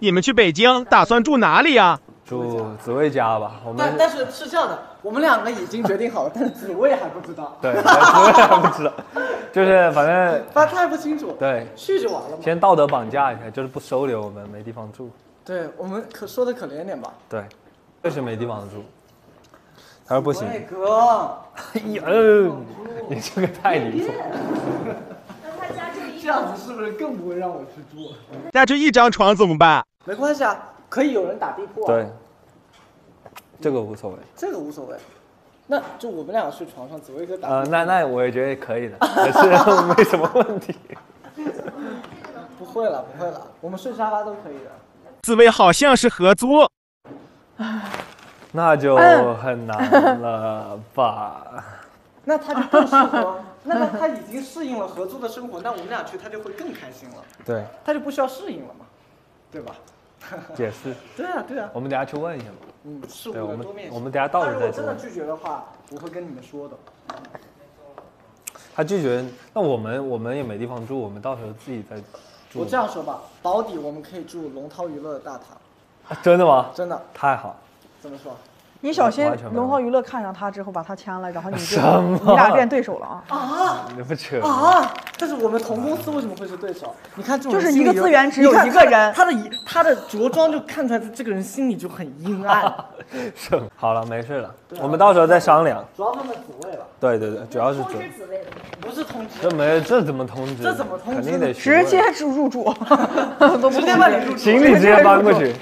你们去北京打算住哪里呀？住紫薇家吧。我们但但是是这样的，我们两个已经决定好了，但是紫薇还不知道，对紫薇还不知道，就是反正 他他还不清楚，对，去就完了嘛。先道德绑架一下，就是不收留我们，没地方住。对我们可说的可怜点吧。对，确实没地方住。他说不行。哎哥，哎呀，你这个太离谱。那他家这样子是不是更不会让我去住？带着一张床怎么办？没关系啊，可以有人打地铺啊。对，这个无所谓。这个无所谓。那就我们俩睡床上，紫薇哥打呃，那那我也觉得可以的，可是没什么问题。不会了，不会了，我们睡沙发都可以的。紫薇好像是合租，那就很难了吧？那他就更适合，那他他已经适应了合租的生活，那我们俩去他就会更开心了，对，他就不需要适应了嘛，对吧？解释。对啊，对啊，我们等下去问一下嘛。嗯，事物对，我们的多面性。我们等下到他如果时再说。真的拒绝的话，我会跟你们说的。他拒绝，那我们我们也没地方住，我们到时候自己再住。我这样说吧，保底我们可以住龙涛娱乐的大堂，啊真的吗？真的。太好。怎么说？你小心龙涛娱乐看上他之后把他签了，然后你就 什么你俩变对手了啊！啊你不扯啊！但是我们同公司为什么会是对手？你看这种就是一个资源只有一个人他的他的他的着装就看出来，这个人心里就很阴暗。是好了，没事了，我们到时候再商量。主要他们紫位了，对对对，主要是通这知紫薇的。不是通知，这没这怎么通知？这怎么通知肯定得直接入住，都不直接把你入住行李直接搬过去。